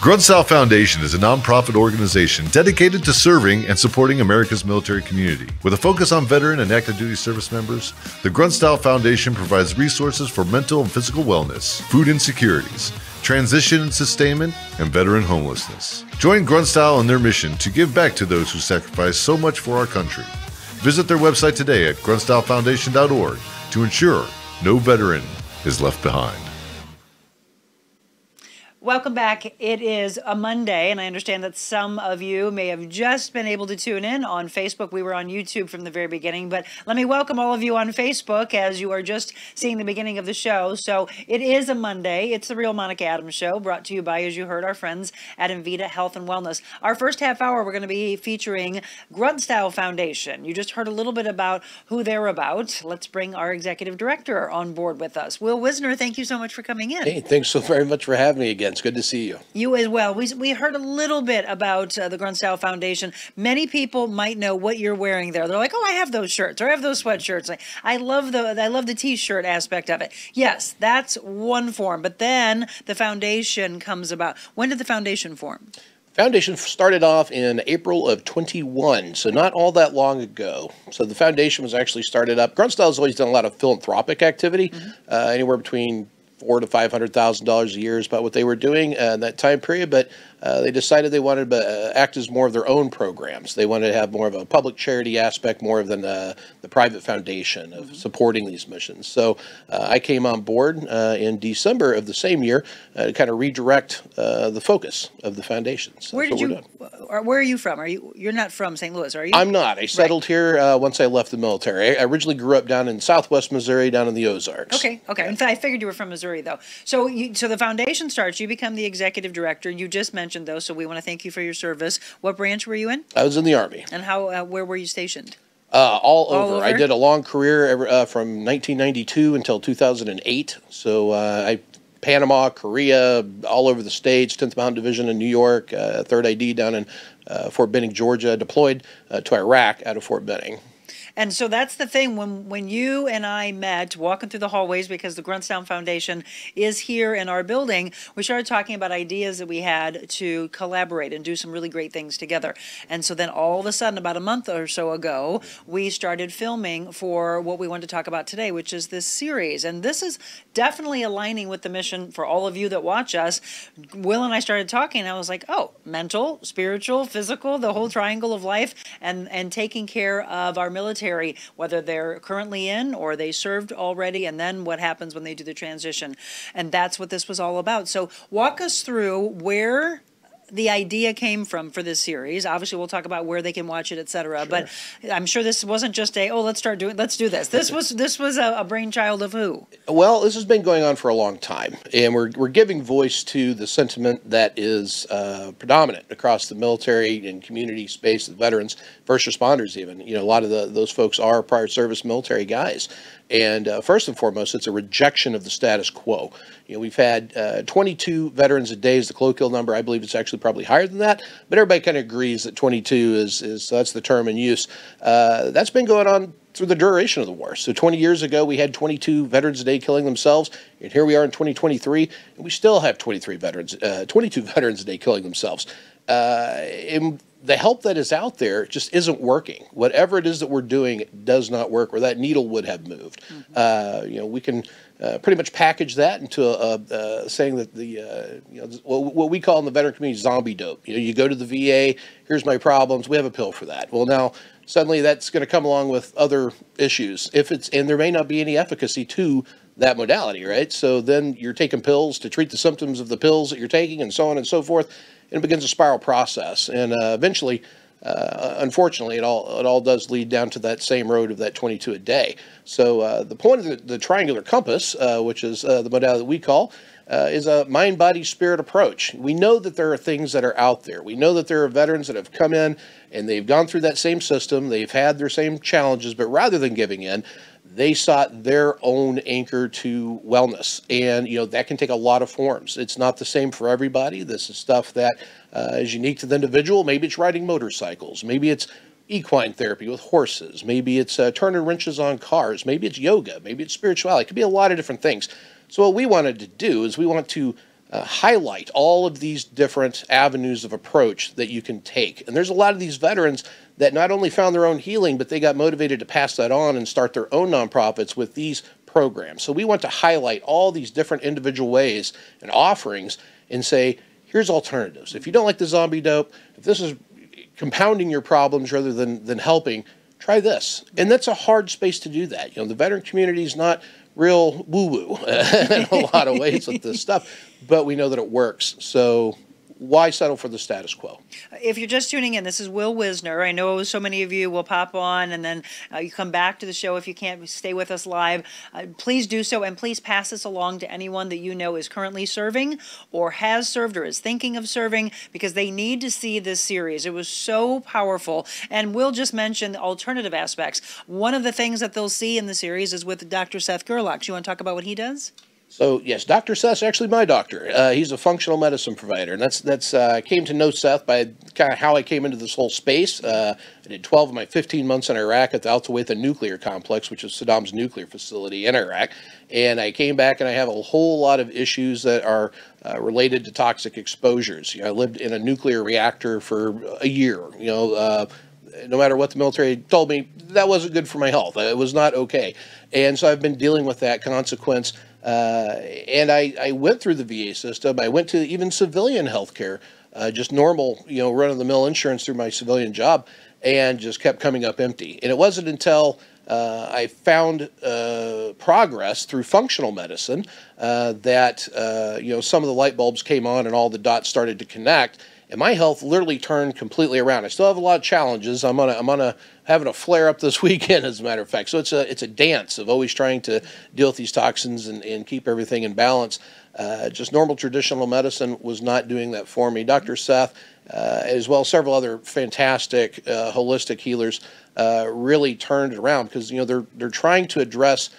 Grunt Style Foundation is a nonprofit organization dedicated to serving and supporting America's military community. With a focus on veteran and active duty service members, the Grunt Style Foundation provides resources for mental and physical wellness, food insecurities, transition and sustainment, and veteran homelessness. Join Grunt Style in their mission to give back to those who sacrifice so much for our country. Visit their website today at gruntstylefoundation.org to ensure no veteran is left behind. Welcome back. It is a Monday, and I understand that some of you may have just been able to tune in on Facebook. We were on YouTube from the very beginning, but let me welcome all of you on Facebook as you are just seeing the beginning of the show. So it is a Monday. It's the Real Monica Adams Show, brought to you by, as you heard, our friends at Envita Health and Wellness. Our first half hour, we're going to be featuring Grunt Style Foundation. You just heard a little bit about who they're about. Let's bring our executive director on board with us. Will Wisner, thank you so much for coming in. Hey, thanks so very much for having me again. It's good to see you. You as well. We, we heard a little bit about uh, the Grunt Style Foundation. Many people might know what you're wearing there. They're like, "Oh, I have those shirts, or I have those sweatshirts." Like, I love the I love the T-shirt aspect of it. Yes, that's one form. But then the foundation comes about. When did the foundation form? Foundation started off in April of 21, so not all that long ago. So the foundation was actually started up. Grunstyle has always done a lot of philanthropic activity, mm-hmm. uh, anywhere between four to five hundred thousand dollars a year is about what they were doing uh, in that time period. But uh, they decided they wanted to uh, act as more of their own programs. They wanted to have more of a public charity aspect, more than the, the private foundation of mm-hmm. supporting these missions. So uh, I came on board uh, in December of the same year uh, to kind of redirect the focus of the foundations. where did you? Where are you from? Are you? You're not from St. Louis, are you? I'm not. I settled right. here once I left the military. I originally grew up down in Southwest Missouri, down in the Ozarks. Okay. Okay. In fact, I figured you were from Missouri, though. So, you, so the foundation starts. You become the executive director. You just mentioned those, so we want to thank you for your service. What branch were you in? I was in the Army. And how? Uh, where were you stationed? Uh, all, all over. I did a long career uh, from 1992 until 2008. So uh, I Panama, Korea, all over the states. 10th Mountain Division in New York, uh, Third ID down in uh, Fort Benning, Georgia. Deployed uh, to Iraq out of Fort Benning. And so that's the thing when when you and I met walking through the hallways because the Grunt Style Foundation is here in our building, we started talking about ideas that we had to collaborate and do some really great things together. And so then all of a sudden about a month or so ago, we started filming for what we want to talk about today, which is this series. And this is definitely aligning with the mission for all of you that watch us. Will and I started talking and I was like, "Oh, mental, spiritual, physical, the whole triangle of life and and taking care of our military military, whether they're currently in or they served already, and then what happens when they do the transition. And that's what this was all about. So, walk us through where the idea came from for this series. Obviously, we'll talk about where they can watch it, etc. Sure. But I'm sure this wasn't just a oh, let's start doing, let's do this. This was this was a, a, brainchild of who? Well, this has been going on for a long time, and we're we're giving voice to the sentiment that is uh, predominant across the military and community space, the veterans, first responders, even. You know, a lot of the, those folks are prior service military guys, and uh, first and foremost, it's a rejection of the status quo. You know, we've had uh, 22 veterans a day is the colloquial number. I believe it's actually probably higher than that, but everybody kind of agrees that 22 is is that's the term in use. Uh, that's been going on through the duration of the war. So 20 years ago, we had 22 veterans a day killing themselves, and here we are in 2023, and we still have 23 veterans, uh, 22 veterans a day killing themselves. Uh, the help that is out there just isn't working. Whatever it is that we're doing does not work, or that needle would have moved. Mm-hmm. Uh, you know, we can uh, pretty much package that into a, a, a saying that the uh, you know what, what, we call in the veteran community zombie dope. You know, you go to the VA. Here's my problems. We have a pill for that. Well, now suddenly that's going to come along with other issues. If it's and there may not be any efficacy to that modality, right? So then you're taking pills to treat the symptoms of the pills that you're taking, and so on and so forth and it begins a spiral process. And uh, eventually, uh, unfortunately, it all it all does lead down to that same road of that 22 a day. So uh, the point of the, the triangular compass, uh, which is uh, the modality that we call, uh, is a mind, body, spirit approach. We know that there are things that are out there. We know that there are veterans that have come in and they've gone through that same system. They've had their same challenges, but rather than giving in, they sought their own anchor to wellness. And, you know, that can take a lot of forms. It's not the same for everybody. This is stuff that uh, is unique to the individual. Maybe it's riding motorcycles. Maybe it's equine therapy with horses. Maybe it's uh, turning wrenches on cars. Maybe it's yoga. Maybe it's spirituality. It could be a lot of different things. So what we wanted to do is we want to uh, highlight all of these different avenues of approach that you can take. And there's a lot of these veterans that not only found their own healing, but they got motivated to pass that on and start their own nonprofits with these programs. So we want to highlight all these different individual ways and offerings and say, here's alternatives. If you don't like the zombie dope, if this is compounding your problems rather than, than helping, try this. And that's a hard space to do that. You know, the veteran community is not real woo woo in a lot of ways with this stuff, but we know that it works. So why settle for the status quo? If you're just tuning in, this is Will Wisner. I know so many of you will pop on and then uh, you come back to the show if you can't stay with us live. Uh, please do so and please pass this along to anyone that you know is currently serving or has served or is thinking of serving because they need to see this series. It was so powerful. And Will just mentioned the alternative aspects. One of the things that they'll see in the series is with Dr. Seth Gerlach. You want to talk about what he does? So yes, Dr. Seth's actually my doctor. Uh, he's a functional medicine provider, and that's that's uh, I came to know Seth by kind of how I came into this whole space. Uh, I did 12 of my 15 months in Iraq at the Al Tuwaitha nuclear complex, which is Saddam's nuclear facility in Iraq, and I came back and I have a whole lot of issues that are uh, related to toxic exposures. You know, I lived in a nuclear reactor for a year. You know uh, no matter what the military told me, that wasn't good for my health. It was not okay. And so I've been dealing with that consequence uh, and I, I went through the VA system. I went to even civilian health care, uh, just normal, you know, run of the mill insurance through my civilian job, and just kept coming up empty. And it wasn't until uh, I found uh, progress through functional medicine uh, that, uh, you know, some of the light bulbs came on and all the dots started to connect and my health literally turned completely around. I still have a lot of challenges. I'm on a, I'm on a having a flare up this weekend, as a matter of fact. So it's a it's a dance of always trying to deal with these toxins and, and keep everything in balance. Uh, just normal traditional medicine was not doing that for me. Dr. Seth, uh, as well as several other fantastic uh, holistic healers, uh, really turned it around because you know they're they're trying to address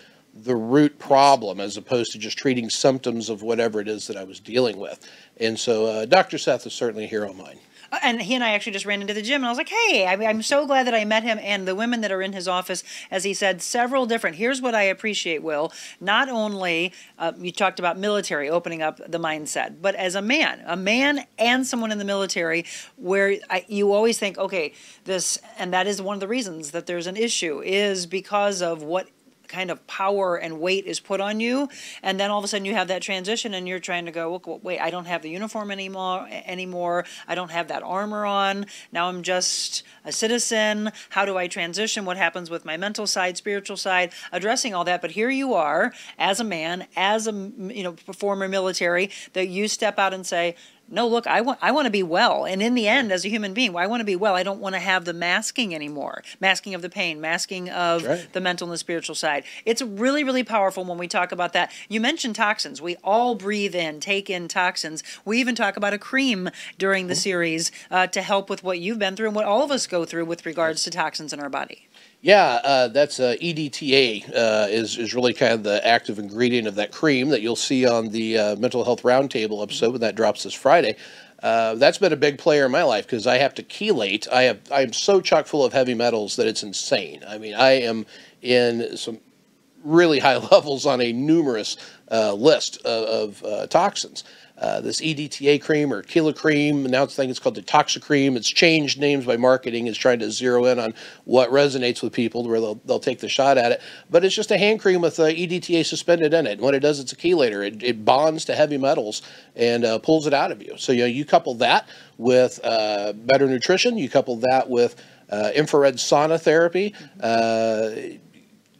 the root problem as opposed to just treating symptoms of whatever it is that I was dealing with. And so uh, Dr. Seth is certainly a hero of mine. And he and I actually just ran into the gym, and I was like, "Hey, I, am so glad that I met him." And the women that are in his office, as he said, several different. Here's what I appreciate, Will. Not only uh, you talked about military opening up the mindset, but as a man, a man and someone in the military, where I, you always think, okay, this, and that is one of the reasons that there's an issue is because of what kind of power and weight is put on you. And then all of a sudden you have that transition and you're trying to go wait i don't have the uniform anymore anymore. I don't have that armor on. Now i'm just a citizen. How do i transition? What happens with my mental side spiritual side? Addressing all that but here you are as a man as a you know former military that you step out and say no, look, I want I want to be well. And in the end, as a human being, I want to be well. I don't want to have the masking anymore. Masking of the pain, masking of right. the mental and the spiritual side. It's really, really powerful when we talk about that. You mentioned toxins. We all breathe in, take in toxins. We even talk about a cream during the mm-hmm. series uh, to help with what you've been through and what all of us go through with regards to toxins in our body. Yeah, uh, that's uh, EDTA uh, is is really kind of the active ingredient of that cream that you'll see on the uh, mental health roundtable episode when that drops this Friday. Uh, that's been a big player in my life because I have to chelate. I have I am so chock full of heavy metals that it's insane. I mean, I am in some really high levels on a numerous uh, list of, of toxins. Uh, this EDTA cream or Kila cream. Now it's thing it's called Detoxicream. It's changed names by marketing. It's trying to zero in on what resonates with people where they'll, they'll take the shot at it. But it's just a hand cream with uh, EDTA suspended in it. And what it does, it's a chelator. It, it bonds to heavy metals and uh, pulls it out of you. So you know, you couple that with uh, better nutrition. You couple that with uh, infrared sauna therapy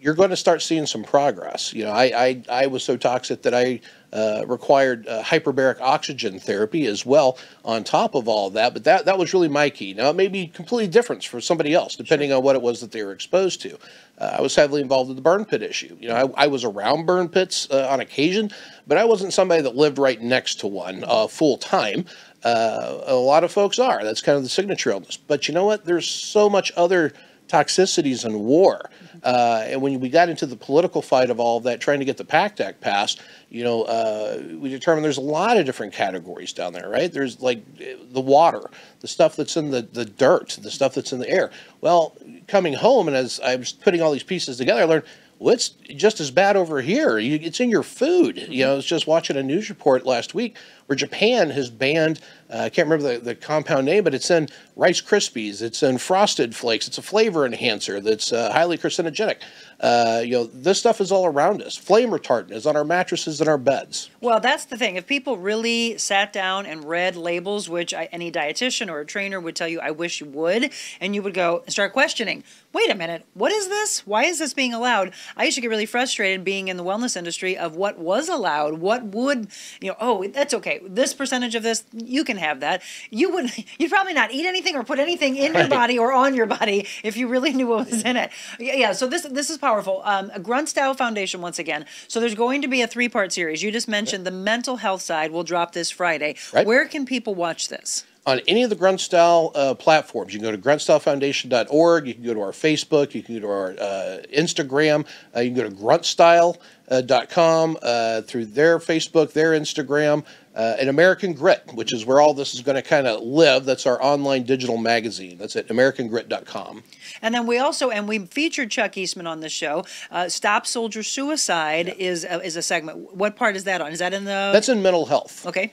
you're going to start seeing some progress. You know, I, I, I was so toxic that I uh, required uh, hyperbaric oxygen therapy as well on top of all that. But that, that was really my key. Now, it may be completely different for somebody else, depending sure. on what it was that they were exposed to. Uh, I was heavily involved in the burn pit issue. You know, I, I was around burn pits uh, on occasion, but I wasn't somebody that lived right next to one uh, full time. Uh, a lot of folks are. That's kind of the signature illness. But you know what? There's so much other toxicities in war. Uh, and when we got into the political fight of all of that, trying to get the PACT Act passed, you know, uh, we determined there's a lot of different categories down there, right? There's like the water, the stuff that's in the, the dirt, the stuff that's in the air. Well, coming home and as I was putting all these pieces together, I learned, well, it's just as bad over here. You, it's in your food. You know, I was just watching a news report last week where Japan has banned, uh, I can't remember the, the compound name, but it's in Rice Krispies, it's in Frosted Flakes, it's a flavor enhancer that's uh, highly carcinogenic. Uh, you know, this stuff is all around us. Flame retardant is on our mattresses and our beds. Well, that's the thing. If people really sat down and read labels, which I, any dietitian or a trainer would tell you, I wish you would, and you would go and start questioning. Wait a minute, what is this? Why is this being allowed? I used to get really frustrated being in the wellness industry of what was allowed, what would, you know, oh, that's okay. This percentage of this, you can have that. You wouldn't, you'd probably not eat anything or put anything in your body or on your body if you really knew what was in it. Yeah, so this this is powerful. Um, a Grunt Style Foundation once again. So there's going to be a three part series. You just mentioned the mental health side will drop this Friday. Right. Where can people watch this? on any of the Grunt Style uh, platforms. You can go to gruntstylefoundation.org. You can go to our Facebook. You can go to our uh, Instagram. Uh, you can go to gruntstyle.com uh, through their Facebook, their Instagram, uh, and American Grit, which is where all this is going to kind of live. That's our online digital magazine. That's at americangrit.com. And then we also, and we featured Chuck Eastman on the show. Uh, Stop Soldier Suicide is a, is a segment. What part is that on? Is that in the? That's in mental health. okay.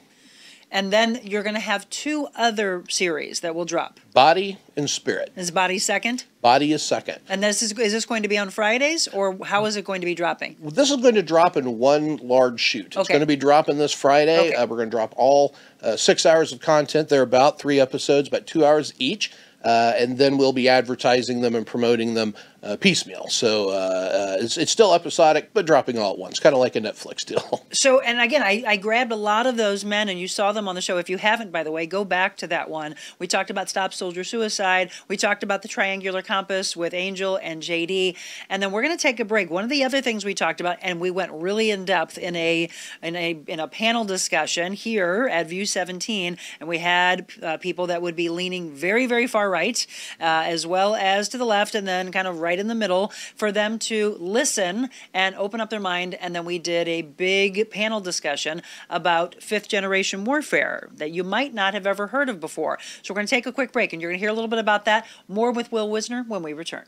And then you're going to have two other series that will drop. Body and spirit. Is Body second? Body is second. And this is is this going to be on Fridays or how is it going to be dropping? This is going to drop in one large shoot. It's Okay. going to be dropping this Friday. Okay. Uh, we're going to drop all uh, six hours of content. They're about three episodes, about two hours each. Uh, and then we'll be advertising them and promoting them uh, piecemeal. So uh, uh, it's, it's still episodic, but dropping all at once, kind of like a Netflix deal. So, and again, I, I grabbed a lot of those men, and you saw them on the show. If you haven't, by the way, go back to that one. We talked about Stop Soldier Suicide. We talked about the Triangular Compass with Angel and JD, and then we're going to take a break. One of the other things we talked about, and we went really in depth in a in a in a panel discussion here at View 17, and we had uh, people that would be leaning very very far right, uh, as well as to the left, and then kind of right in the middle for them to listen and open up their mind. And then we did a big panel discussion about fifth generation warfare that you might not have ever heard of before. So we're going to take a quick break, and you're going to hear a little bit about that. More with Will Wisner when we return.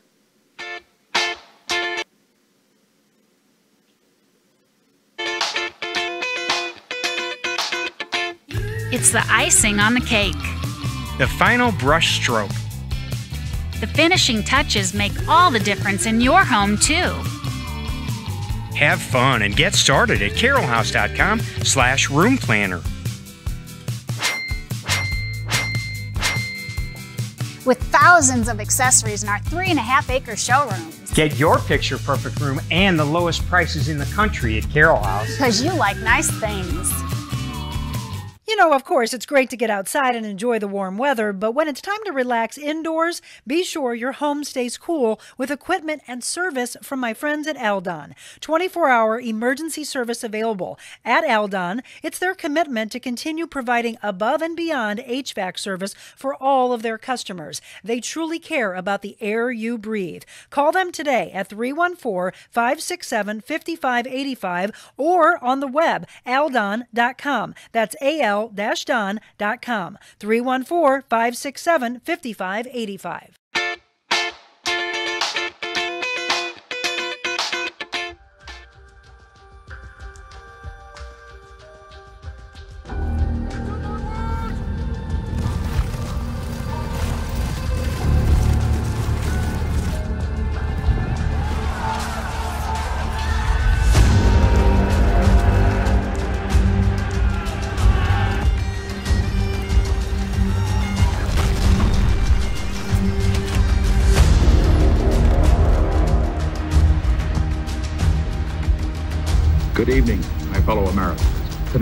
It's the icing on the cake. The final brush stroke. The finishing touches make all the difference in your home, too. Have fun and get started at carolhouse.com slash room planner. with thousands of accessories in our three and a half acre showrooms. Get your picture perfect room and the lowest prices in the country at Carol House. Because you like nice things. Know, of course, it's great to get outside and enjoy the warm weather, but when it's time to relax indoors, be sure your home stays cool with equipment and service from my friends at Aldon. 24 hour emergency service available. At Aldon, it's their commitment to continue providing above and beyond HVAC service for all of their customers. They truly care about the air you breathe. Call them today at 314 567 5585 or on the web, aldon.com. That's A L don.com. 314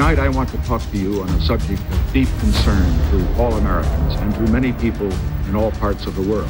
Tonight I want to talk to you on a subject of deep concern to all Americans and to many people in all parts of the world.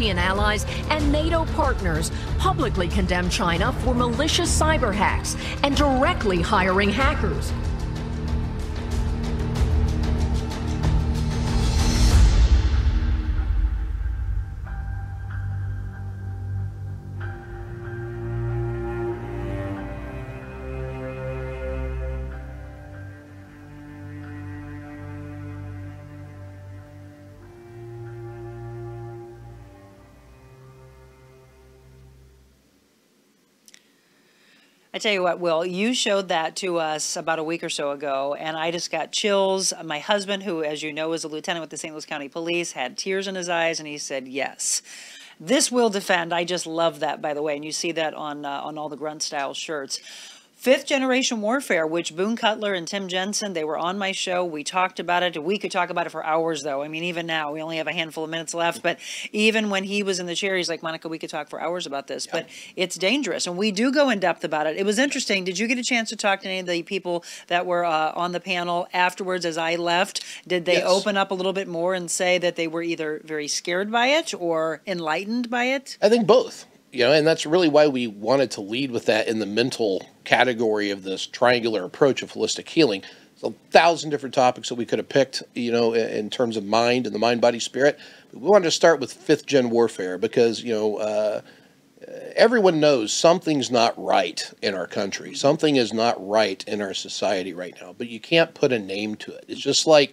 European allies and NATO partners, publicly condemned China for malicious cyber hacks and directly hiring hackers. Tell you what, Will, you showed that to us about a week or so ago, and I just got chills. My husband, who, as you know, is a lieutenant with the St. Louis County Police, had tears in his eyes, and he said, Yes. This will defend. I just love that, by the way, and you see that on uh, on all the grunt style shirts. Fifth generation warfare, which Boone Cutler and Tim Jensen, they were on my show. We talked about it. We could talk about it for hours, though. I mean, even now, we only have a handful of minutes left. But even when he was in the chair, he's like, Monica, we could talk for hours about this. But it's dangerous. And we do go in depth about it. It was interesting. Did you get a chance to talk to any of the people that were uh, on the panel afterwards as I left? Did they Yes. open up a little bit more and say that they were either very scared by it or enlightened by it? I think both. You know, and that's really why we wanted to lead with that in the mental category of this triangular approach of holistic healing. A thousand different topics that we could have picked, you know, in in terms of mind and the mind, body, spirit. But we wanted to start with fifth gen warfare because, you know, uh, everyone knows something's not right in our country. Something is not right in our society right now, but you can't put a name to it. It's just like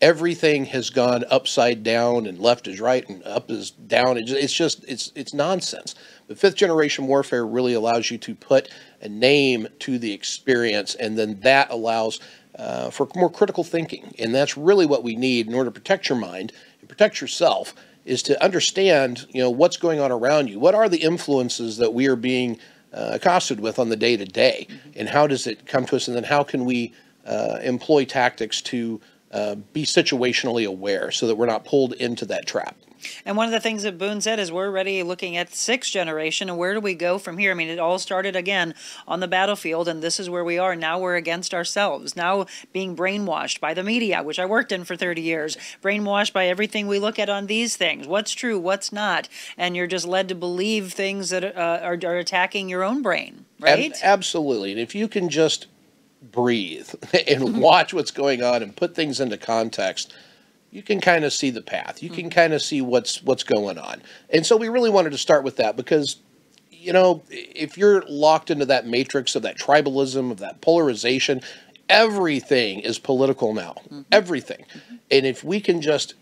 everything has gone upside down and left is right and up is down. It's just it's it's nonsense. But fifth generation warfare really allows you to put a name to the experience, and then that allows uh, for more critical thinking. And that's really what we need in order to protect your mind and protect yourself. Is to understand, you know, what's going on around you. What are the influences that we are being uh, accosted with on the day to day, and how does it come to us? And then how can we uh, employ tactics to uh, be situationally aware so that we're not pulled into that trap. And one of the things that Boone said is we're already looking at sixth generation, and where do we go from here? I mean, it all started again on the battlefield, and this is where we are. Now we're against ourselves, now being brainwashed by the media, which I worked in for 30 years, brainwashed by everything we look at on these things what's true, what's not. And you're just led to believe things that uh, are, are attacking your own brain, Ab- right? absolutely. And if you can just breathe and mm-hmm. watch what's going on and put things into context, you can kind of see the path. You can mm-hmm. kind of see what's what's going on. And so we really wanted to start with that because you know, if you're locked into that matrix of that tribalism, of that polarization, everything is political now. Mm-hmm. Everything. And if we can just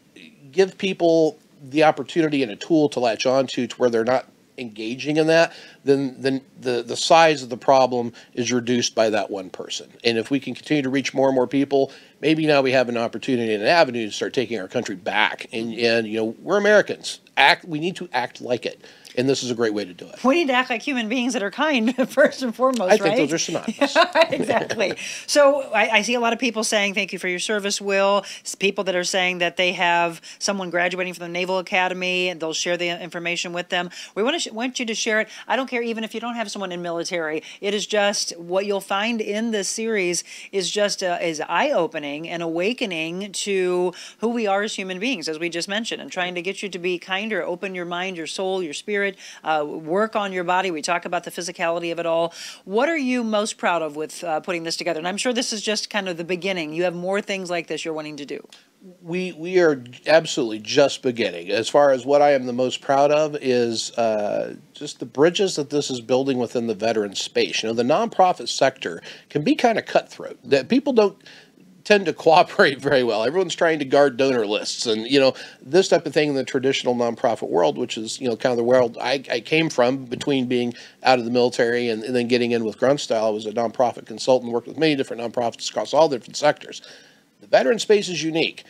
give people the opportunity and a tool to latch onto to where they're not engaging in that, then then the, the size of the problem is reduced by that one person. And if we can continue to reach more and more people, maybe now we have an opportunity and an avenue to start taking our country back. And and you know, we're Americans. Act we need to act like it. And this is a great way to do it. we need to act like human beings that are kind first and foremost, I think right? those are synonymous. exactly. So I, I see a lot of people saying thank you for your service, Will. S- People that are saying that they have someone graduating from the Naval Academy and they'll share the information with them. We want to sh- want you to share it. I don't care even if you don't have someone in military. It is just what you'll find in this series is just uh, is eye opening and awakening to who we are as human beings, as we just mentioned, and trying to get you to be kinder, open your mind, your soul, your spirit, uh, work on your body. We talk about the physicality of it all. What are you most proud of with uh, putting this together? And I'm sure this is just kind of the beginning. You have more things like this you're wanting to do. we we are absolutely just beginning. As far as what I am the most proud of is uh, just the bridges that this is building within the veteran space. You know, the nonprofit sector can be kind of cutthroat. That people don't tend to cooperate very well. Everyone's trying to guard donor lists, and you know this type of thing in the traditional nonprofit world, which is you know kind of the world I, I came from between being out of the military and, and then getting in with Grunt Style. I was a nonprofit consultant, worked with many different nonprofits across all different sectors. The veteran space is unique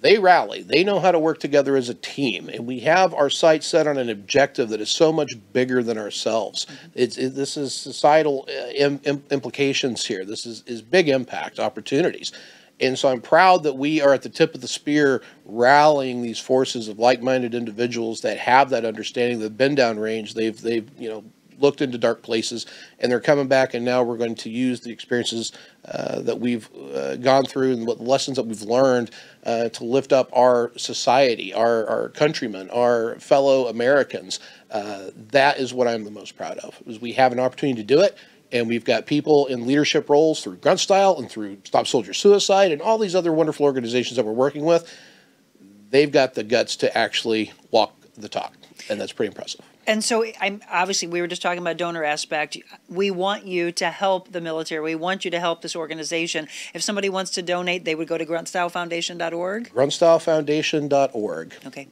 they rally. They know how to work together as a team, and we have our sights set on an objective that is so much bigger than ourselves. It's it, this is societal uh, im, im- implications here. This is is big impact opportunities, and so I'm proud that we are at the tip of the spear, rallying these forces of like-minded individuals that have that understanding. They've been down range. They've they've you know looked into dark places, and they're coming back. And now we're going to use the experiences uh, that we've uh, gone through and what lessons that we've learned uh, to lift up our society, our our countrymen, our fellow Americans. Uh, that is what I'm the most proud of. Is we have an opportunity to do it and we've got people in leadership roles through Grunt Style and through Stop Soldier Suicide and all these other wonderful organizations that we're working with. They've got the guts to actually walk the talk, and that's pretty impressive. And so I'm obviously we were just talking about donor aspect. We want you to help the military. We want you to help this organization. If somebody wants to donate, they would go to gruntstylefoundation.org. Gruntstylefoundation.org. Okay.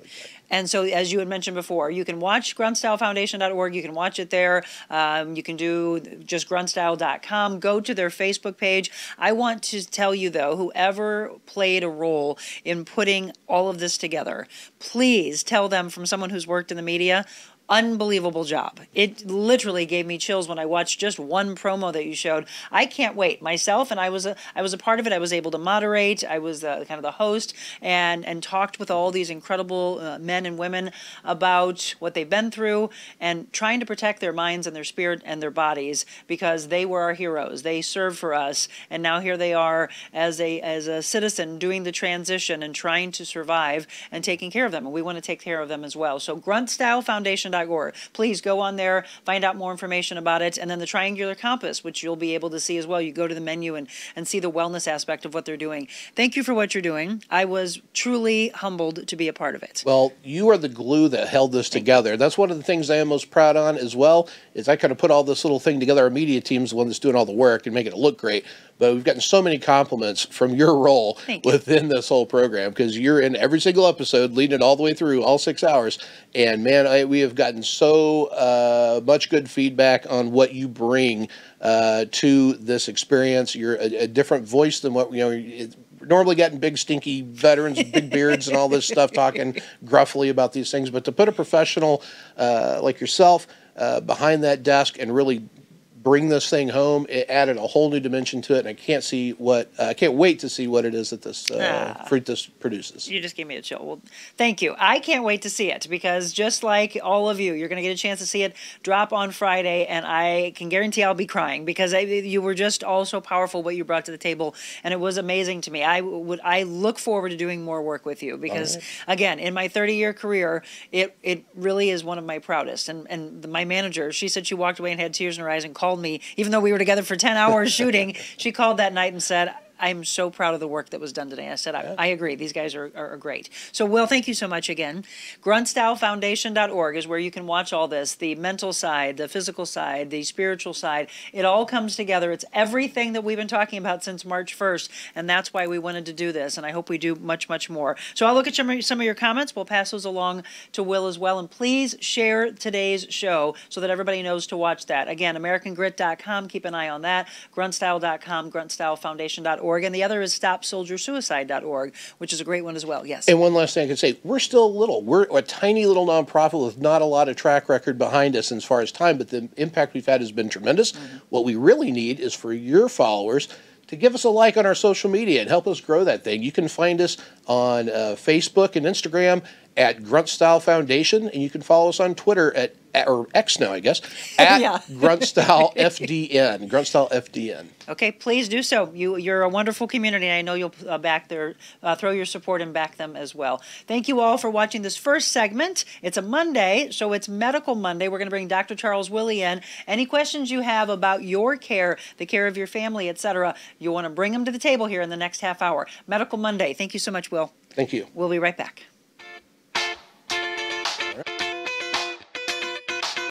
And so, as you had mentioned before, you can watch gruntstylefoundation.org. You can watch it there. Um, you can do just gruntstyle.com. Go to their Facebook page. I want to tell you, though, whoever played a role in putting all of this together, please tell them from someone who's worked in the media unbelievable job. It literally gave me chills when I watched just one promo that you showed. I can't wait myself, and I was a I was a part of it. I was able to moderate. I was uh, kind of the host, and and talked with all these incredible uh, men and women about what they've been through and trying to protect their minds and their spirit and their bodies because they were our heroes. They served for us, and now here they are as a as a citizen doing the transition and trying to survive and taking care of them. And we want to take care of them as well. So Grunt Foundation Please go on there, find out more information about it. And then the Triangular Compass, which you'll be able to see as well. You go to the menu and, and see the wellness aspect of what they're doing. Thank you for what you're doing. I was truly humbled to be a part of it. Well, you are the glue that held this together. That's one of the things I am most proud on as well, is I kind of put all this little thing together. Our media team's the one that's doing all the work and making it look great but we've gotten so many compliments from your role within this whole program because you're in every single episode, leading it all the way through all six hours. And man, I, we have gotten so uh, much good feedback on what you bring uh, to this experience. You're a, a, different voice than what you know. It, normally getting big stinky veterans big beards and all this stuff talking gruffly about these things but to put a professional uh, like yourself uh, behind that desk and really bring this thing home. It added a whole new dimension to it, and I can't see what uh, I can't wait to see what it is that this uh, ah. fruit this produces. You just gave me a chill. Well, thank you. I can't wait to see it because just like all of you, you're going to get a chance to see it drop on Friday, and I can guarantee I'll be crying because I, you were just all so powerful what you brought to the table, and it was amazing to me. I would I look forward to doing more work with you because right. again, in my 30 year career, it it really is one of my proudest. And and my manager, she said she walked away and had tears in her eyes and called called me, even though we were together for 10 hours shooting. She called that night and said, I'm so proud of the work that was done today. I said, I, I agree. These guys are, are, are, great. So, Will, thank you so much again. GruntStyleFoundation.org is where you can watch all this the mental side, the physical side, the spiritual side. It all comes together. It's everything that we've been talking about since March 1st. And that's why we wanted to do this. And I hope we do much, much more. So, I'll look at some, some of your comments. We'll pass those along to Will as well. And please share today's show so that everybody knows to watch that. Again, AmericanGrit.com. Keep an eye on that. GruntStyle.com, GruntStyleFoundation.org org, and the other is stopsoldiersuicide.org, which is a great one as well. Yes. And one last thing I can say, we're still little. We're a tiny little nonprofit with not a lot of track record behind us as far as time, but the impact we've had has been tremendous. Mm-hmm. What we really need is for your followers to give us a like on our social media and help us grow that thing. You can find us on uh, Facebook and Instagram at Grunt Style Foundation, and you can follow us on Twitter at or X now, I guess, at yeah. Gruntstyle FDN. Gruntstyle FDN. Okay, please do so. You, you're a wonderful community. I know you'll uh, back their, uh, throw your support and back them as well. Thank you all for watching this first segment. It's a Monday, so it's Medical Monday. We're going to bring Dr. Charles Willey in. Any questions you have about your care, the care of your family, etc., you want to bring them to the table here in the next half hour. Medical Monday. Thank you so much, Will. Thank you. We'll be right back.